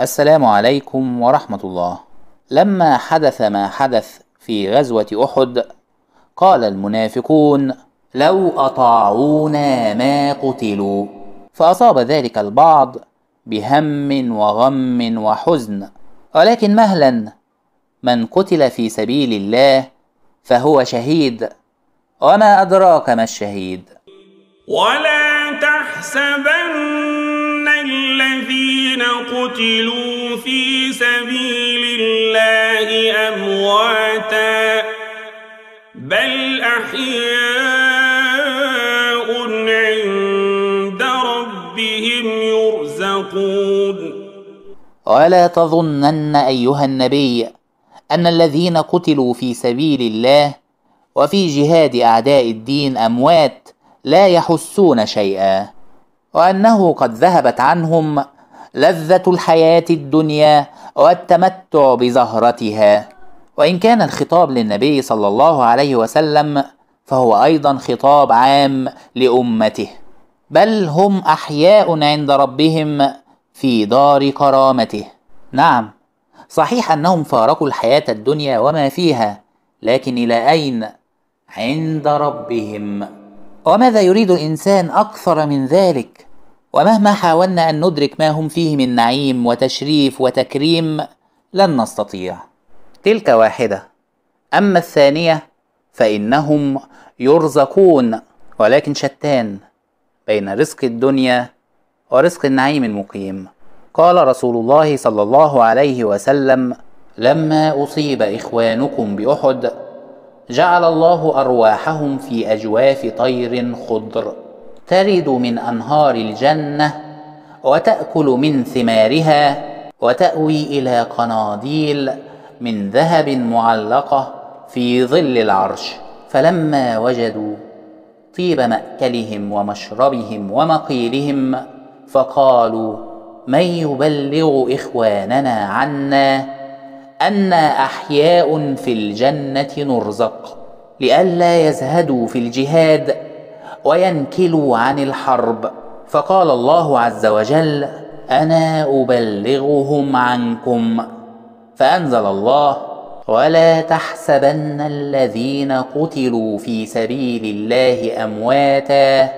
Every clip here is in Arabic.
السلام عليكم ورحمة الله. لما حدث ما حدث في غزوة أحد قال المنافقون: لو أطاعونا ما قتلوا، فأصاب ذلك البعض بهم وغم وحزن، ولكن مهلا من قتل في سبيل الله فهو شهيد، وما أدراك ما الشهيد؟ ولا تحسبن الذين قتلوا في سبيل الله أمواتا بل أحياء عند ربهم يرزقون. ولا تظنن ايها النبي ان الذين قتلوا في سبيل الله وفي جهاد اعداء الدين اموات لا يحسون شيئا. وأنه قد ذهبت عنهم لذة الحياة الدنيا والتمتع بزهرتها. وإن كان الخطاب للنبي صلى الله عليه وسلم فهو أيضا خطاب عام لأمته. بل هم أحياء عند ربهم في دار كرامته. نعم صحيح أنهم فارقوا الحياة الدنيا وما فيها لكن إلى أين؟ عند ربهم. وماذا يريد الإنسان أكثر من ذلك؟ ومهما حاولنا أن ندرك ما هم فيه من نعيم وتشريف وتكريم لن نستطيع. تلك واحدة. أما الثانية فإنهم يرزقون ولكن شتان بين رزق الدنيا ورزق النعيم المقيم. قال رسول الله صلى الله عليه وسلم لما أصيب إخوانكم بأحد جعل الله أرواحهم في أجواف طير خضر. ترد من أنهار الجنة وتأكل من ثمارها وتأوي إلى قناديل من ذهب معلقة في ظل العرش. فلما وجدوا طيب مأكلهم ومشربهم ومقيلهم فقالوا من يبلغ إخواننا عنا أنا احياء في الجنه نرزق لئلا يزهدوا في الجهاد وينكلوا عن الحرب. فقال الله عز وجل أنا ابلغهم عنكم. فانزل الله ولا تحسبن الذين قتلوا في سبيل الله امواتا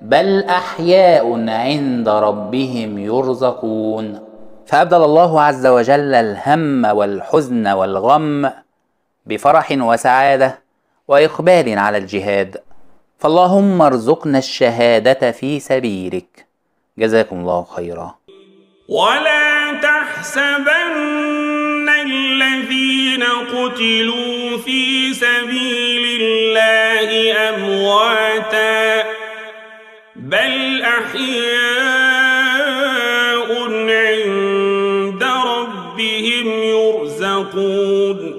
بل احياء عند ربهم يرزقون. فأبدل الله عز وجل الهم والحزن والغم بفرح وسعادة وإقبال على الجهاد. فاللهم ارزقنا الشهادة في سبيلك. جزاكم الله خيرا. ولا تحسبن الذين قتلوا في سبيل الله أمواتا بل أحياء عند ربهم يرزقون